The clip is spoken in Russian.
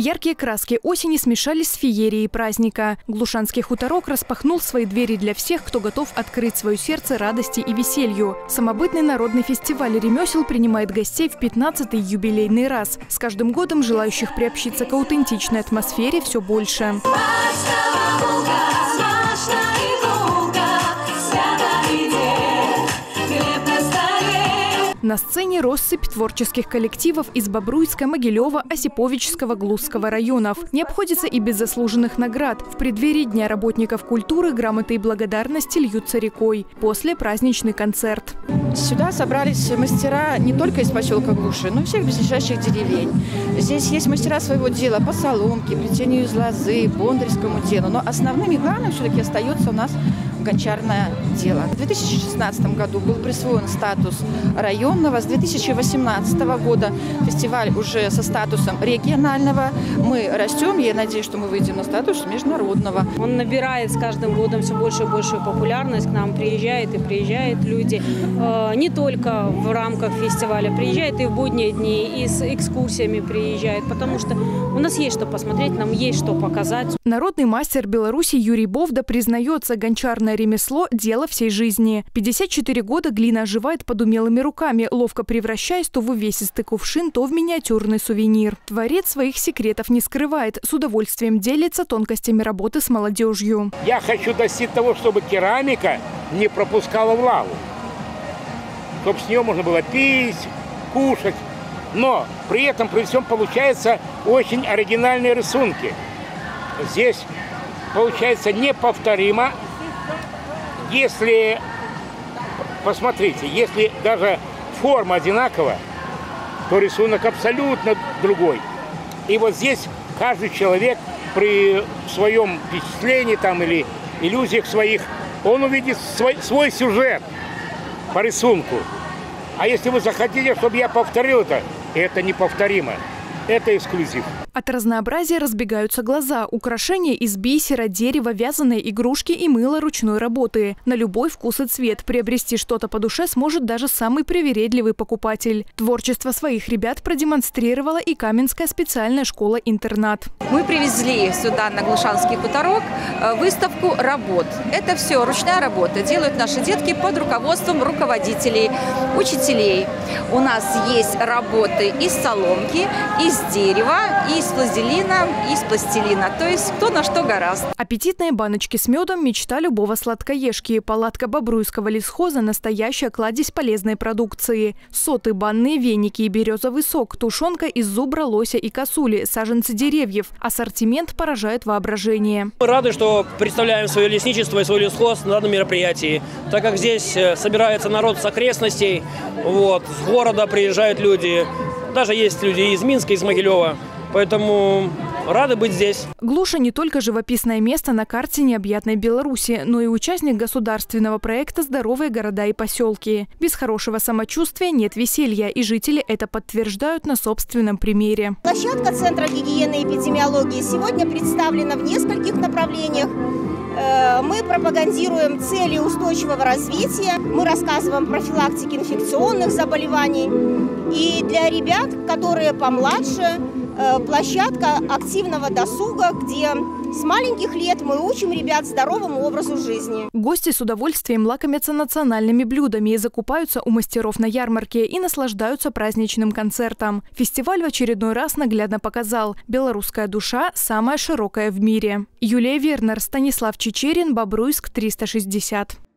Яркие краски осени смешались с феерией праздника. Глушанский хуторок распахнул свои двери для всех, кто готов открыть свое сердце радости и веселью. Самобытный народный фестиваль ремесел принимает гостей в 15-й юбилейный раз. С каждым годом желающих приобщиться к аутентичной атмосфере все больше. На сцене россыпь творческих коллективов из Бобруйска, Могилева, Осиповичского, Глузского районов. Не обходится и без заслуженных наград. В преддверии Дня работников культуры грамоты и благодарности льются рекой. После праздничный концерт. Сюда собрались мастера не только из поселка Глуши, но и всех близлежащих деревень. Здесь есть мастера своего дела по соломке, плетению из лозы, бондарскому делу. Но основным и главным все-таки остается у нас гончарное дело. В 2016 году был присвоен статус районного. С 2018 года фестиваль уже со статусом регионального. Мы растем, я надеюсь, что мы выйдем на статус международного. Он набирает с каждым годом все больше и большую популярность. К нам приезжают и приезжают люди. Э, не только в рамках фестиваля, приезжают и в будние дни, и с экскурсиями приезжают, потому что у нас есть что посмотреть, нам есть что показать. Народный мастер Беларуси Юрий Бовда признается, гончарное Глиняное ремесло – дело всей жизни. 54 года глина оживает под умелыми руками, ловко превращаясь то в увесистый кувшин, то в миниатюрный сувенир. Творец своих секретов не скрывает, с удовольствием делится тонкостями работы с молодежью. Я хочу достичь того, чтобы керамика не пропускала в лаву. Чтобы с нее можно было пить, кушать. Но при этом, при всем, получаются очень оригинальные рисунки. Здесь получается неповторимо если, посмотрите, если даже форма одинакова, то рисунок абсолютно другой. И вот здесь каждый человек при своем впечатлении там или иллюзиях своих, он увидит свой, свой сюжет по рисунку. А если вы захотите, чтобы я повторил это, это неповторимо. Это эксклюзив. От разнообразия разбегаются глаза. Украшения из бисера, дерева, вязаные игрушки и мыло ручной работы. На любой вкус и цвет приобрести что-то по душе сможет даже самый привередливый покупатель. Творчество своих ребят продемонстрировала и Каменская специальная школа-интернат. Мы привезли сюда, на Глушанский хуторок, э, выставку работ. Это все ручная работа. Делают наши детки под руководством руководителей, учителей. У нас есть работы из соломки, из дерева, из пластилина, из пластилина. То есть кто на что гораст. Аппетитные баночки с медом – мечта любого сладкоежки. Палатка Бобруйского лесхоза – настоящая кладезь полезной продукции. Соты, банные веники и березовый сок, тушенка из зубра, лося и косули, саженцы деревьев. Ассортимент поражает воображение. Мы рады, что представляем свое лесничество и свой лесхоз на данном мероприятии, так как здесь э, собирается народ с окрестностей, вот, с города приезжают люди, даже есть люди из Минска, из Могилева. Поэтому рады быть здесь. Глуша не только живописное место на карте необъятной Беларуси, но и участник государственного проекта «Здоровые города и поселки». Без хорошего самочувствия нет веселья, и жители это подтверждают на собственном примере. Площадка Центра гигиены и эпидемиологии сегодня представлена в нескольких направлениях. Э, мы пропагандируем цели устойчивого развития, мы рассказываем про профилактике инфекционных заболеваний. И для ребят, которые помладше, Э, площадка активного досуга, где с маленьких лет мы учим ребят здоровому образу жизни. Гости с удовольствием лакомятся национальными блюдами и закупаются у мастеров на ярмарке и наслаждаются праздничным концертом. Фестиваль в очередной раз наглядно показал – белорусская душа самая широкая в мире. Юлия Вернер, Станислав Чечерин, Бобруйск, 360.